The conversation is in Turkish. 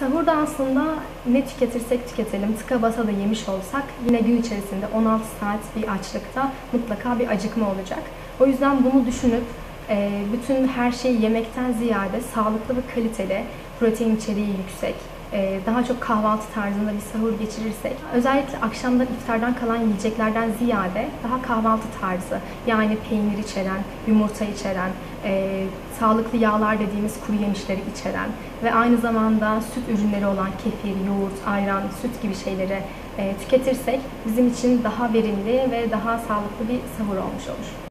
Sahurda aslında ne tüketirsek tüketelim, tıka basa da yemiş olsak yine gün içerisinde 16 saat bir açlıkta mutlaka bir acıkma olacak. O yüzden bunu düşünüp e, bütün her şeyi yemekten ziyade sağlıklı ve kaliteli, protein içeriği yüksek, daha çok kahvaltı tarzında bir sahur geçirirsek, özellikle akşamda iftardan kalan yiyeceklerden ziyade daha kahvaltı tarzı, yani peynir içeren, yumurta içeren, e, sağlıklı yağlar dediğimiz kuru yemişleri içeren ve aynı zamanda süt ürünleri olan kefir, yoğurt, ayran, süt gibi şeyleri e, tüketirsek bizim için daha verimli ve daha sağlıklı bir sahur olmuş olur.